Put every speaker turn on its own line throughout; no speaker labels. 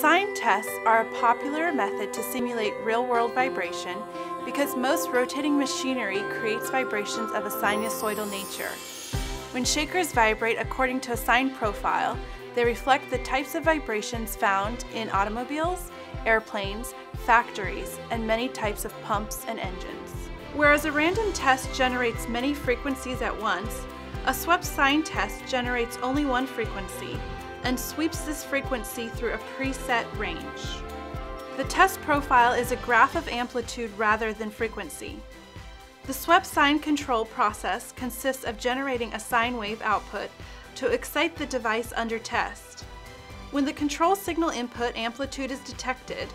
Sine tests are a popular method to simulate real-world vibration because most rotating machinery creates vibrations of a sinusoidal nature. When shakers vibrate according to a sine profile, they reflect the types of vibrations found in automobiles, airplanes, factories, and many types of pumps and engines. Whereas a random test generates many frequencies at once, a swept sine test generates only one frequency and sweeps this frequency through a preset range. The test profile is a graph of amplitude rather than frequency. The swept sine control process consists of generating a sine wave output to excite the device under test. When the control signal input amplitude is detected,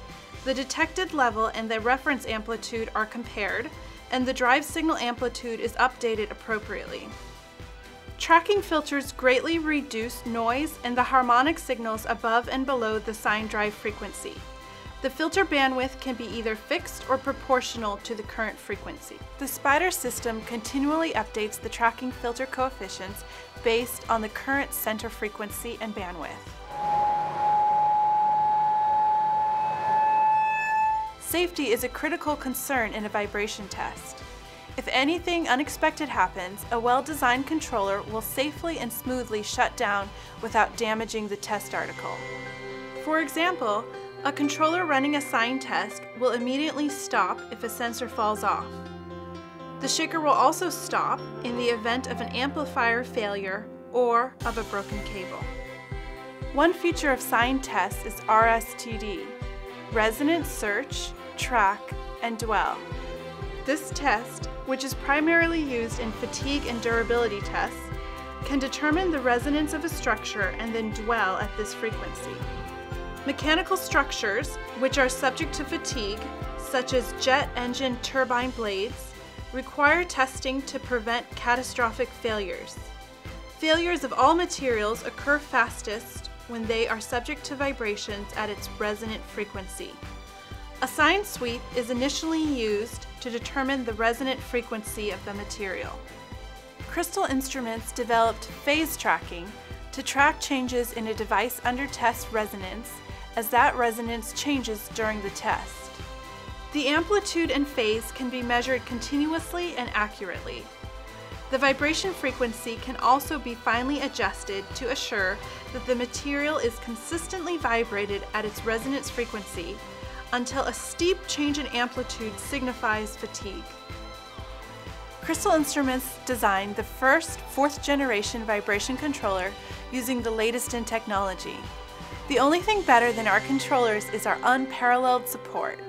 the detected level and the reference amplitude are compared, and the drive signal amplitude is updated appropriately. Tracking filters greatly reduce noise and the harmonic signals above and below the sine drive frequency. The filter bandwidth can be either fixed or proportional to the current frequency. The SPIDER system continually updates the tracking filter coefficients based on the current center frequency and bandwidth. Safety is a critical concern in a vibration test. If anything unexpected happens, a well-designed controller will safely and smoothly shut down without damaging the test article. For example, a controller running a sine test will immediately stop if a sensor falls off. The shaker will also stop in the event of an amplifier failure or of a broken cable. One feature of sine tests is RSTD, Resonance Search, Track, and Dwell. This test which is primarily used in fatigue and durability tests, can determine the resonance of a structure and then dwell at this frequency. Mechanical structures, which are subject to fatigue, such as jet engine turbine blades, require testing to prevent catastrophic failures. Failures of all materials occur fastest when they are subject to vibrations at its resonant frequency. A sine sweep is initially used to determine the resonant frequency of the material. Crystal Instruments developed phase tracking to track changes in a device under test resonance as that resonance changes during the test. The amplitude and phase can be measured continuously and accurately. The vibration frequency can also be finely adjusted to assure that the material is consistently vibrated at its resonance frequency until a steep change in amplitude signifies fatigue. Crystal Instruments designed the first fourth generation vibration controller using the latest in technology. The only thing better than our controllers is our unparalleled support.